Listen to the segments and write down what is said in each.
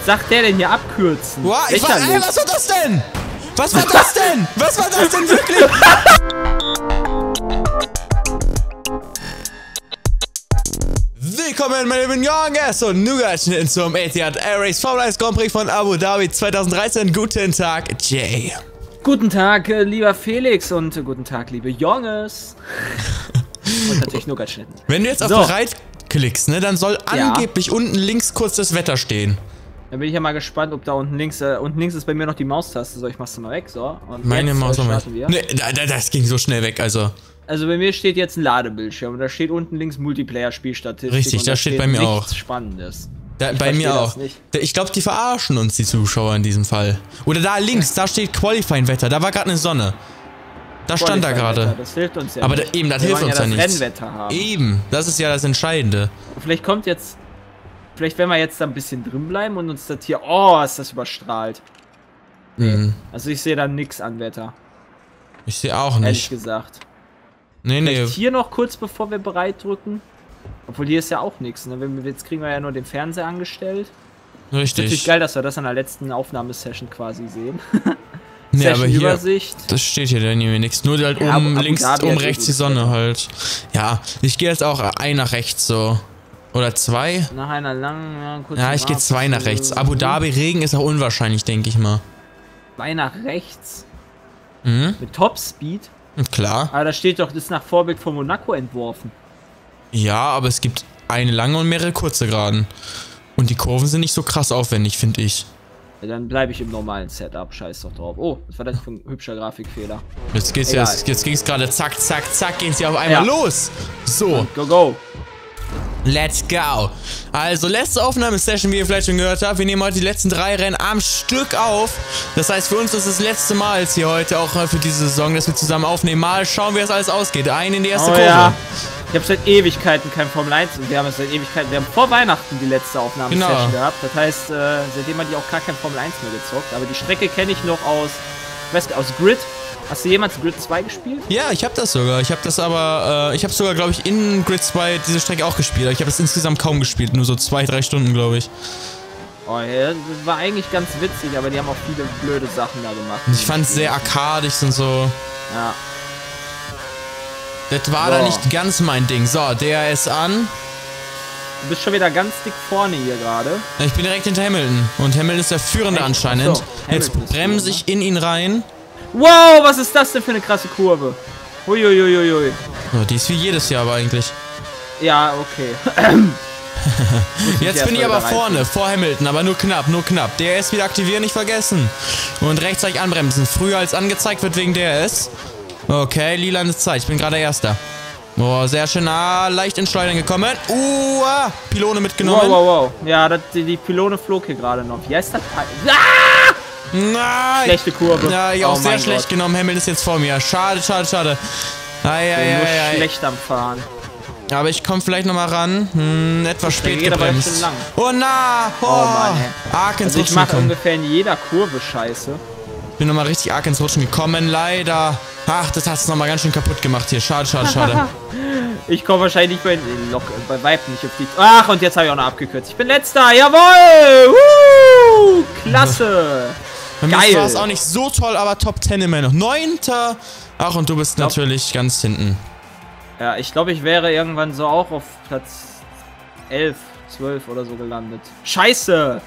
Was sagt der denn hier abkürzen? Wow, ich war, ey, was war das denn? Was war das denn? Was war das denn wirklich? Willkommen, meine lieben Youngers und Nougat-Schnitten zum Etihad Airways Formel 1 Grand Prix von Abu Dhabi 2013. Guten Tag, Jay. Guten Tag, äh, lieber Felix und äh, guten Tag, liebe Junges. und natürlich nur ganz schnitten. Wenn du jetzt auf So. bereit klickst, ne, dann soll Ja. angeblich unten links kurz das Wetter stehen. Da bin ich ja mal gespannt, ob da unten links, äh, unten links ist bei mir noch die Maustaste. So, ich mach's mal weg, so. Und Meine jetzt, Maus äh, starten wir. Ne, da, da, das ging so schnell weg, also. Also bei mir steht jetzt ein Ladebildschirm und da steht unten links Multiplayer-Spielstatistik. Richtig, da da steht bei mir auch. Spannendes. Da, bei mir auch. nicht. Ich glaube, die verarschen uns, die Zuschauer in diesem Fall. Oder da links, da steht Qualifying-Wetter. Da war gerade eine Sonne. Da stand da gerade. Das hilft uns ja Aber nicht. da- eben, das Wir hilft uns ja. Rennwetter haben. Eben, das ist ja das Entscheidende. Vielleicht kommt jetzt. Vielleicht werden wir jetzt da ein bisschen drin bleiben und uns das hier. Oh, ist das überstrahlt. Hm. Also ich sehe da nix an Wetter. Ich sehe auch Ehrlich nicht. gesagt. Nee, nee. Vielleicht hier noch kurz bevor wir bereit drücken. Obwohl hier ist ja auch nichts. Ne? Wenn wir- Jetzt kriegen wir ja nur den Fernseher angestellt. Natürlich Richtig. geil, dass wir das an der letzten Aufnahmesession quasi sehen. Nee, aber hier. Session-Übersicht. Das steht hier dann irgendwie nichts. Nur halt Ja, um Abu links, um eh rechts die Sonne halt. Ja, ich gehe jetzt auch ein nach rechts so. Oder zwei? Nach einer langen, ja, kurzen Ja, ich gehe zwei nach rechts. Abu Dhabi Regen ist auch unwahrscheinlich, denke ich mal. Zwei nach rechts. Mhm, Mit Topspeed. klar. Aber da steht doch, das ist nach Vorbild von Monaco entworfen. Ja, aber es gibt eine lange und mehrere kurze Geraden. Und die Kurven sind nicht so krass aufwendig, finde ich. Ja, dann bleibe ich im normalen Setup. Scheiß doch drauf. Oh, was war das für ein hübscher Grafikfehler? Jetzt geht's Egal. jetzt, jetzt ging's gerade zack, zack, zack, geht's hier auf einmal Ja. los. So, Go, go. Let's go. Also, letzte Aufnahmesession, wie ihr vielleicht schon gehört habt. Wir nehmen heute die letzten drei Rennen am Stück auf. Das heißt, für uns ist das letzte Mal jetzt hier heute auch äh, für diese Saison, dass wir zusammen aufnehmen. Mal schauen, wie das alles ausgeht. Ein in die erste Oh Kurve. ja. Ich habe seit Ewigkeiten kein Formel 1 und wir haben es seit Ewigkeiten. Wir haben vor Weihnachten die letzte Aufnahmesession Genau. gehabt. Das heißt, äh, seitdem hat die auch gar kein Formel 1 mehr gezockt. Aber die Strecke kenne ich noch aus, ich weiß aus Grid. Hast du jemals Grid 2 gespielt? Ja, ich habe das sogar. Ich habe das aber, äh, ich habe sogar, glaube ich, in Grid 2 diese Strecke auch gespielt. Aber Ich habe das insgesamt kaum gespielt, nur so zwei, drei Stunden, glaube ich. Oh ja, das war eigentlich ganz witzig, aber die haben auch viele blöde Sachen da gemacht. Ich fand es sehr arkadisch und so. Ja. Das war So. da nicht ganz mein Ding. So, der ist an. Du bist schon wieder ganz dick vorne hier gerade. Ich bin direkt hinter Hamilton. Und Hamilton ist der Führende Echt? anscheinend. So, Jetzt bremse ich in ihn rein. Wow, was ist das denn für eine krasse Kurve? Uiuiuiui. So, die ist wie jedes Jahr aber eigentlich. Ja, okay. Jetzt bin ich aber vorne, vor Hamilton, aber nur knapp, nur knapp. DRS wieder aktivieren, nicht vergessen. Und rechtzeitig anbremsen. Früher als angezeigt wird wegen DRS. Okay, lila ist Zeit. Ich bin gerade Erster. Oh, sehr schön. Ah, leicht ins Schleudern gekommen. Uh, Pylone mitgenommen. Wow, wow, wow. Ja, das, die, die Pylone flog hier gerade noch. Wie heißt das? Ah! Nein. Schlechte Kurve. Ja, ich auch Oh sehr mein schlecht Gott. genommen. Hamilton ist jetzt vor mir. Schade, schade, schade. Ich bin nur ei. schlecht am Fahren. Aber ich komme vielleicht nochmal ran. Hm, etwas spät gebremst. Oh na! Oh, Mann, ey. Ins Also ich Rutschen mache gekommen. ungefähr in jeder Kurve Scheiße. bin nochmal richtig arg ins Rutschen gekommen, leider. Ach, das hat's nochmal ganz schön kaputt gemacht hier. Schade, schade, schade. Ich komme wahrscheinlich bei, Lock, bei Vibe nicht auf die... Ach, und jetzt habe ich auch noch abgekürzt. Ich bin letzter. Jawohl! Woo! Klasse! Bei mir Geil. war es auch nicht so toll, aber Top 10 immer noch. Neunter! Ach, und du bist Glaub- natürlich ganz hinten. Ja, ich glaube, ich wäre irgendwann so auch auf Platz 11, 12 oder so gelandet. Scheiße!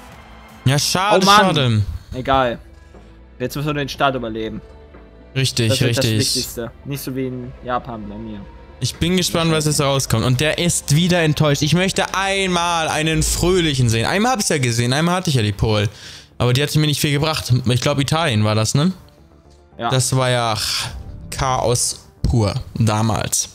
Ja, schade, Oh Mann. schade. Egal. Jetzt müssen wir den Start überleben. Richtig, Das ist das richtig. Wichtigste. Nicht so wie in Japan bei mir. Ich bin gespannt, was jetzt rauskommt. Und der ist wieder enttäuscht. Ich möchte einmal einen fröhlichen sehen. Einmal habe ich ja gesehen, einmal hatte ich ja die Pole. Aber die hat mir nicht viel gebracht. Ich glaube, Italien war das, ne? Ja. Das war ja Chaos pur damals.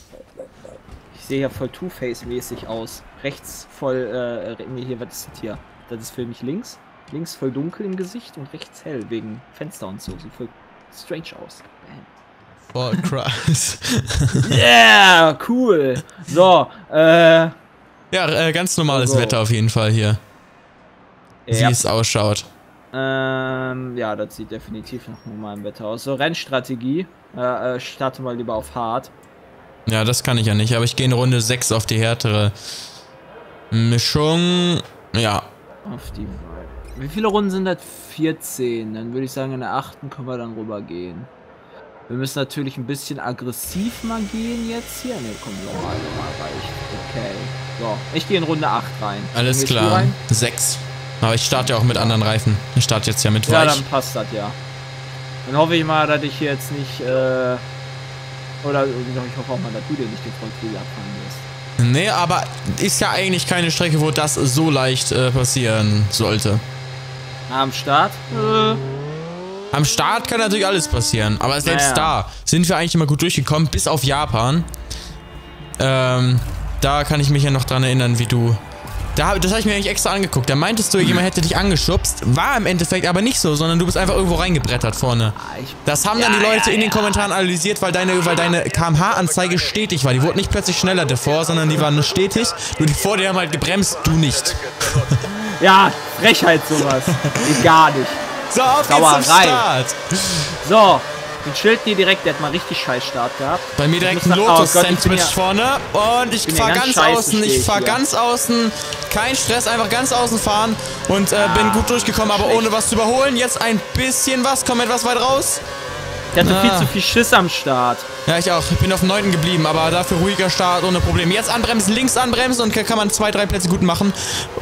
Ich sehe ja voll Two-Face-mäßig aus. Rechts voll, äh, nee, hier, was ist das hier? Das ist für mich links. Links voll dunkel im Gesicht und rechts hell wegen Fenster und so. Sieht voll strange aus. Voll krass. Yeah, cool. So, äh, ja, äh, ganz normales So. Wetter auf jeden Fall hier. Wie ja. es ausschaut. Ähm, ja, das sieht definitiv nach normalem Wetter aus. So, Rennstrategie. Äh, äh, starte mal lieber auf hart. Ja, das kann ich ja nicht, aber ich gehe in Runde 6 auf die härtere Mischung. Ja. Auf die Wahl. Wie viele Runden sind das? 14. Dann würde ich sagen, in der achten können wir dann rübergehen. Wir müssen natürlich ein bisschen aggressiv mal gehen jetzt hier. Ne, komm, normal, normal reicht. Okay. So, ich gehe in Runde 8 rein. Alles klar. 6. Aber ich starte ja auch mit anderen Reifen. Ich starte jetzt ja mit Ja, dann passt das ja. Dann hoffe ich mal, dass ich hier jetzt nicht, äh, oder ich hoffe auch mal, dass du dir nicht den Frontflügel abfangen wirst. Nee, aber ist ja eigentlich keine Strecke, wo das so leicht äh, passieren sollte. Am Start? Äh. Am Start kann natürlich alles passieren, aber selbst naja. da sind wir eigentlich immer gut durchgekommen, bis auf Japan. Ähm, da kann ich mich ja noch dran erinnern, wie du da, das habe ich mir eigentlich extra angeguckt. Da meintest du, jemand hätte dich angeschubst. War im Endeffekt aber nicht so, sondern du bist einfach irgendwo reingebrettert vorne. Das haben dann die Leute in den Kommentaren analysiert, weil deine, weil deine KMH-Anzeige stetig war. Die wurde nicht plötzlich schneller davor, sondern die war nur stetig. Nur die vor dir haben halt gebremst, du nicht. ja, Frechheit sowas. Geht gar nicht. So, auf geht's zum Start. So, den Schild hier direkt, der hat mal richtig scheiß Start gehabt. Bei mir direkt ein Lotus-Sandwich ja, vorne. Und ich fahr ganz, ganz außen. Ich fahr ganz außen. Kein Stress, einfach ganz außen fahren. Und äh, ah, bin gut durchgekommen, aber schlecht. ohne was zu überholen. Jetzt ein bisschen was. Komm etwas weit raus. Der hatte ah. viel zu viel Schiss am Start. Ja, ich auch. Ich bin auf dem 9. geblieben, aber dafür ruhiger Start, ohne Probleme. Jetzt anbremsen, links anbremsen und kann man zwei, drei Plätze gut machen,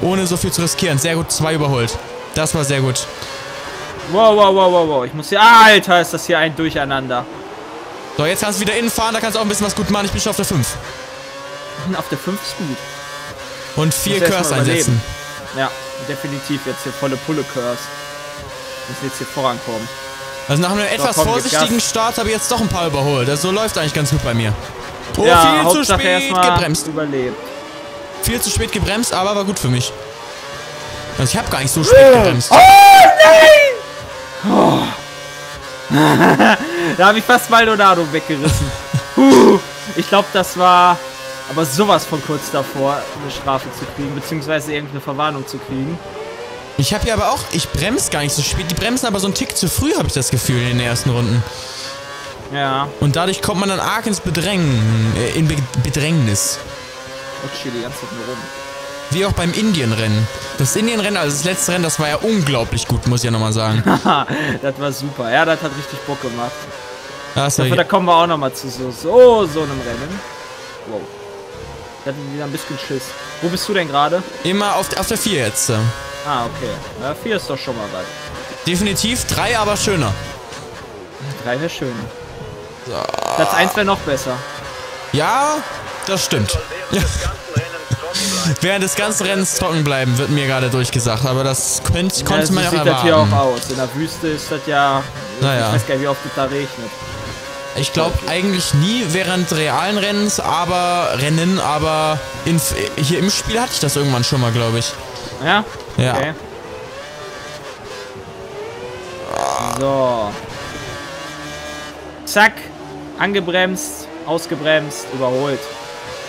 ohne so viel zu riskieren. Sehr gut, zwei überholt. Das war sehr gut. Wow, wow, wow, wow, wow. Ich muss hier... Alter, ist das hier ein Durcheinander. So, jetzt kannst du wieder innen fahren. Da kannst du auch ein bisschen was gut machen. Ich bin schon auf der 5. Auf der 5 ist gut. Und vier Curse einsetzen. Ja, definitiv. Jetzt hier volle Pulle Curse. Müssen jetzt hier vorankommen. Also nach einem so, etwas komm, vorsichtigen Start habe ich jetzt doch ein paar überholt. Das so läuft eigentlich ganz gut bei mir. Oh, ja, viel Hauptsache zu spät gebremst. Überlebt. Viel zu spät gebremst, aber war gut für mich. Also ich habe gar nicht so spät gebremst. Oh nein! Oh. da habe ich fast Maldonado weggerissen. Ich glaube, das war aber sowas von kurz davor, eine Strafe zu kriegen, beziehungsweise irgendeine Verwarnung zu kriegen. Ich habe hier aber auch, ich bremse gar nicht so spät. Die bremsen aber so einen Tick zu früh, habe ich das Gefühl, in den ersten Runden. Ja. Und dadurch kommt man dann arg ins Bedrängen, äh, in Be Bedrängnis. Hier die ganze Zeit nur rum. Wie auch beim Indienrennen. Das Indienrennen, also das letzte Rennen, das war ja unglaublich gut, muss ich ja nochmal sagen. das war super. Ja, das hat richtig Bock gemacht. Das hoffe, da kommen wir auch nochmal zu so, so, so einem Rennen. Wow. Da hatten wieder ein bisschen Schiss. Wo bist du denn gerade? Immer auf, auf der 4 jetzt. Ah, okay. Ja, 4 ist doch schon mal was. Definitiv 3, aber schöner. 3 wäre schön. So. Platz 1 wäre noch besser. Ja, das stimmt. Während des ganzen Rennens trocken bleiben, wird mir gerade durchgesagt. Aber das könnt, konnte ja, man ja auch erwarten. sieht das hier auch aus. In der Wüste ist das ja... Naja. Ich weiß gar nicht, wie oft es da regnet. Ich glaube eigentlich nie während realen Rennens, aber Rennen, aber in, hier im Spiel hatte ich das irgendwann schon mal, glaube ich. Ja? Ja. Okay. So. Zack. Angebremst, ausgebremst, überholt.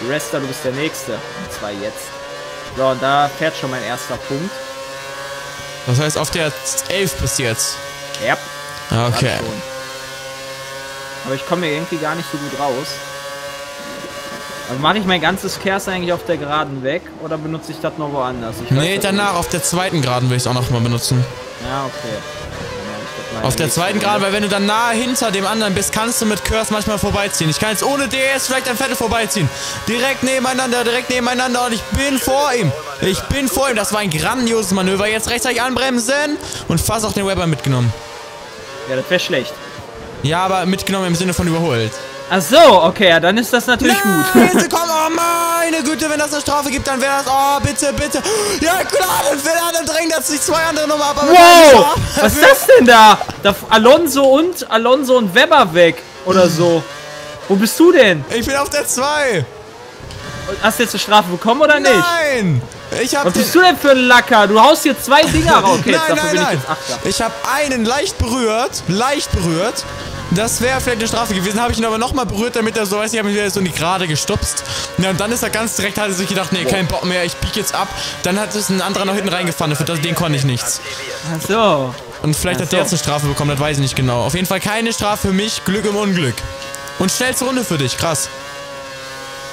Rester, du bist der Nächste. Und zwar jetzt. So, und da fährt schon mein erster Punkt. Das heißt, auf der 11 bis jetzt. Ja. Okay. Aber ich komme irgendwie gar nicht so gut raus. Also mache ich mein ganzes Kers eigentlich auf der Geraden weg oder benutze ich das noch woanders? Ich nee, danach auf der zweiten Geraden will ich es auch noch mal benutzen. Ja, okay. Auf der zweiten Gerade, weil wenn du dann nahe hinter dem anderen bist, kannst du mit Curse manchmal vorbeiziehen. Ich kann jetzt ohne DS vielleicht ein Vettel vorbeiziehen. Direkt nebeneinander, direkt nebeneinander und ich bin vor ihm. Ich bin vor ihm. Das war ein grandioses Manöver. Jetzt rechtzeitig anbremsen und fast auch den Weber mitgenommen. Ja, das wäre schlecht. Ja, aber mitgenommen im Sinne von überholt. Ach so, okay, ja, dann ist das natürlich Nein, gut. Bitte komm, oh meine Güte, wenn das eine Strafe gibt, dann wäre das, oh, bitte, bitte. Ja, klar, dann, dann drängt das sich zwei andere nochmal ab. wow, was ist das denn da? da? Alonso und, Alonso und Weber weg oder so. Wo bist du denn? Ich bin auf der 2. Hast du jetzt eine Strafe bekommen oder nicht? Nein! Ich hab Was bist du denn für ein Lacker? Du haust hier zwei Dinger raus. Okay, nein, nein, nein. Ich, ich habe einen leicht berührt, leicht berührt das wäre vielleicht eine Strafe gewesen. Habe ich ihn aber nochmal berührt, damit er so, weiß ich, habe mich wieder so in die Gerade gestupst. Ja, und dann ist er ganz direkt, hat er sich gedacht, nee, kein Bock mehr, ich bieg jetzt ab. Dann hat es ein anderer noch hinten reingefahren, für den konnte ich nichts. Ach so. Und vielleicht Ach hat der jetzt eine Strafe bekommen, das weiß ich nicht genau. Auf jeden Fall keine Strafe für mich, Glück im Unglück. Und schnellste Runde für dich, krass.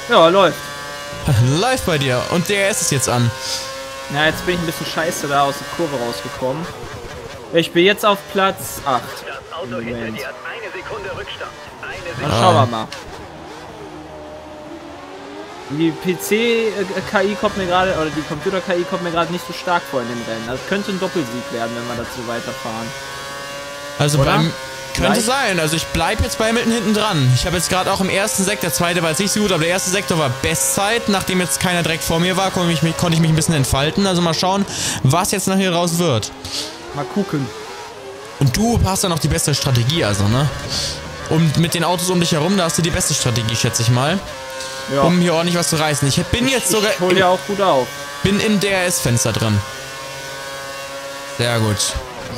Ja, läuft. läuft bei dir. Und der ist es jetzt an. Na, jetzt bin ich ein bisschen scheiße da aus der Kurve rausgekommen. Ich bin jetzt auf Platz 8. Auto hinter Moment. dir hat eine Sekunde Rückstand. Eine Dann Sekunde. schauen wir mal. Die PC-KI kommt mir gerade, oder die Computer-KI kommt mir gerade nicht so stark vor in dem Rennen. Das könnte ein Doppelsieg werden, wenn wir dazu weiterfahren. Also Oder? beim. Könnte Vielleicht? sein. Also ich bleib jetzt bei Hamilton hinten dran. Ich habe jetzt gerade auch im ersten Sektor, der zweite war jetzt nicht so gut, aber der erste Sektor war Bestzeit. Nachdem jetzt keiner direkt vor mir war, konnte ich mich, konnte ich mich ein bisschen entfalten. Also mal schauen, was jetzt nachher raus wird. Mal gucken. Und du hast ja noch die beste Strategie, also, ne? Und mit den Autos um dich herum, da hast du die beste Strategie, schätze ich mal. Ja. Um hier ordentlich was zu reißen. Ich bin jetzt sogar ich hol ja auch gut auf. bin im DRS-Fenster drin. Sehr gut.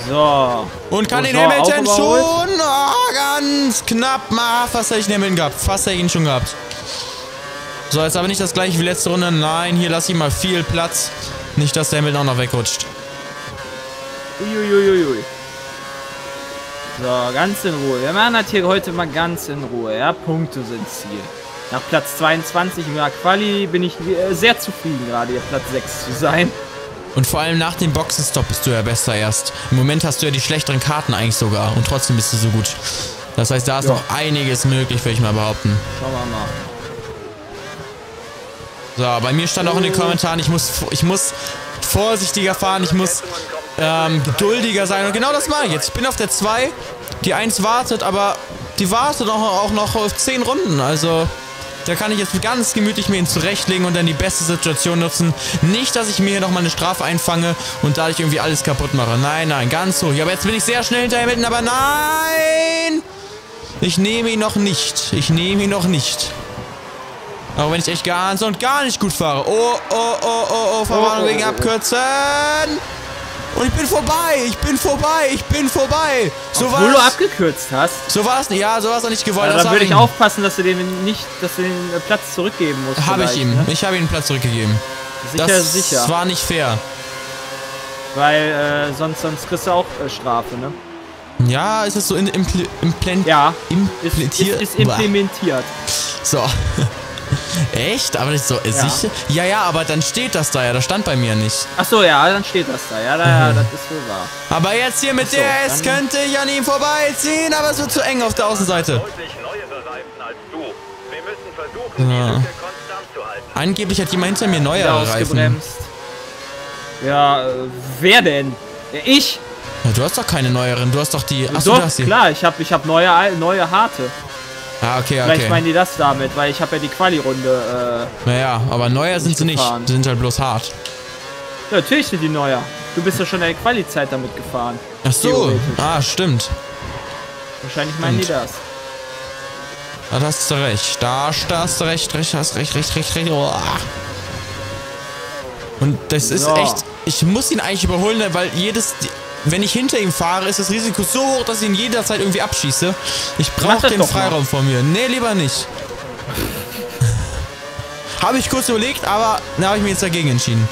So. Und kann den Hamilton auch schon oh, ganz knapp mal. Fast hätte ich den Hamilton gehabt. Fast hätte ich ihn schon gehabt. So, jetzt aber nicht das gleiche wie letzte Runde. Nein, hier lasse ich mal viel Platz. Nicht, dass der Hamilton auch noch wegrutscht. Uiuiuiui. So, ganz in Ruhe. Wir machen das hier heute mal ganz in Ruhe. Ja, Punkte sind Ziel. Nach Platz 22 im Quali bin ich äh, sehr zufrieden, gerade hier Platz 6 zu sein. Und vor allem nach dem Boxenstopp bist du ja besser erst. Im Moment hast du ja die schlechteren Karten eigentlich sogar. Und trotzdem bist du so gut. Das heißt, da ist Ja. noch einiges möglich, würde ich mal behaupten. Schauen wir mal. So, bei mir stand auch in den Kommentaren, ich muss, ich muss vorsichtiger fahren, ich muss ähm, geduldiger sein. Und genau das mache ich jetzt. Ich bin auf der 2. Die 1 wartet, aber die wartet auch, auch noch auf 10 Runden. Also, da kann ich jetzt ganz gemütlich mir ihn zurechtlegen und dann die beste Situation nutzen. Nicht, dass ich mir hier nochmal eine Strafe einfange und dadurch irgendwie alles kaputt mache. Nein, nein, ganz. Ja, aber jetzt bin ich sehr schnell hinter Hamilton, aber nein! Ich nehme ihn noch nicht. Ich nehme ihn noch nicht. Auch wenn ich echt ganz und gar nicht gut fahre. Oh, oh, oh, oh, oh, Verwarnung Oh, oh, wegen oh, oh. Abkürzen. Und ich bin vorbei, ich bin vorbei, ich bin vorbei. So Obwohl du das. abgekürzt hast. So war es nicht. Ja, so war es auch nicht gewollt. Das dann würde ich aufpassen, dass du den nicht, dass du den äh, Platz zurückgeben musst. Habe ich ihm. Ne? Ich habe ihm den Platz zurückgegeben. Sicher, das sicher. war nicht fair. Weil äh, sonst, sonst kriegst du auch äh, Strafe, ne? Ja, ist es so in, impl, implant, Ja. Ist, ist, implementiert? ist implementiert. So. Echt? Aber nicht so äh, sicher? Ja, ja, aber dann steht das da ja. Das stand bei mir nicht. Ach so, ja, dann steht das da. Ja, da, ja, das ist wohl wahr. Aber jetzt hier mit so, der S könnte ich an ihm vorbeiziehen, aber es wird zu eng auf der Außenseite. Deutlich neuere Reifen als du. Wir müssen versuchen, die Lücke konstant zu halten. Angeblich hat jemand hinter mir neuere Reifen. ausgebremst. Ja, äh, wer denn? Ja, ich? Ja, du hast doch keine neueren, du hast doch die. Achso, Doch, du hast die. klar, ich habe ich hab neue, al- neue harte. Ah, okay, Vielleicht okay. meinen die das damit, weil ich habe ja die Quali-Runde. Naja, aber neuer sind sie nicht. Die sind halt bloß hart. Äh, ja, natürlich sind die neuer. Du bist ja schon deine Quali-Zeit damit gefahren. Ach so. Ah, stimmt. Wahrscheinlich meinen die Stimmt. das. Da hast du recht. Da hast du recht, recht, hast recht, recht, recht, recht. Oh. Und das ist So. echt. Ich muss ihn eigentlich überholen, weil jedes. Wenn ich hinter ihm fahre, ist das Risiko so hoch, dass ich ihn jederzeit irgendwie abschieße. Ich brauche den doch mal. Freiraum vor mir. Nee, lieber nicht. habe ich kurz überlegt, aber da habe ich mich jetzt dagegen entschieden.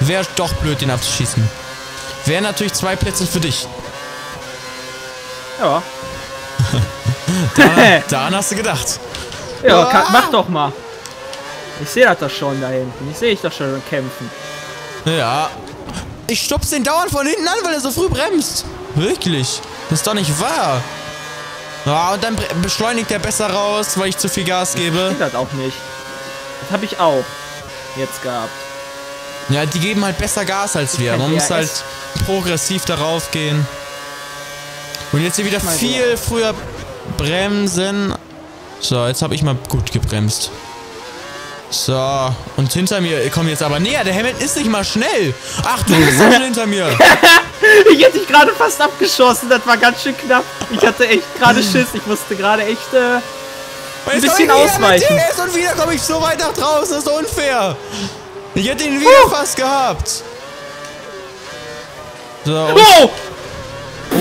Wäre doch blöd, den abzuschießen. Wären natürlich zwei Plätze für dich. Ja. Daran, daran hast du gedacht. Ja, kann, mach doch mal. Ich sehe das doch schon da hinten. Ich sehe dich doch schon kämpfen. Ja. Ich stupse den dauernd von hinten an, weil er so früh bremst. Wirklich. Das ist doch nicht wahr. Ja, und dann beschleunigt er besser raus, weil ich zu viel Gas gebe. Geht das auch nicht. Das habe ich auch jetzt gehabt. Ja, die geben halt besser Gas als wir. Man muss halt progressiv darauf gehen. Und jetzt hier wieder viel früher bremsen. So, jetzt habe ich mal gut gebremst. So, und hinter mir kommen jetzt aber näher. Der Hamilton ist nicht mal schnell. Ach, du bist schon hinter mir. Ich hätte dich gerade fast abgeschossen. Das war ganz schön knapp. Ich hatte echt gerade Schiss. Ich musste gerade echt. Äh, jetzt bisschen ich ausweichen. Und wieder komme ich so weit nach draußen. Das ist unfair. Ich hätte ihn wieder fast gehabt. So, oh!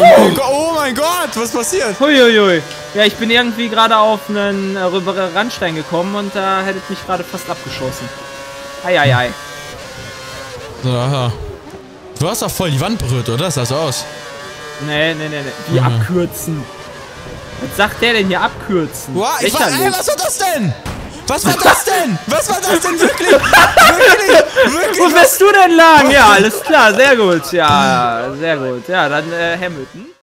Oh, oh mein Gott, was passiert? Huiuiui. Ja, ich bin irgendwie gerade auf einen äh, rüber Randstein gekommen und da hättet mich gerade fast abgeschossen. Eieiei. Ja. Du hast doch voll die Wand berührt, oder? Das sah so aus. Nee, nee, nee, nee. Wie Mhm. abkürzen? Was sagt der denn hier abkürzen? Wow, ich war, ey, was war das denn? Was war das denn? Was war das denn wirklich? Wirklich? Wirklich? Wo bist du denn lang? Ja, alles klar, sehr gut. Ja, sehr gut. Ja, dann äh, Hamilton.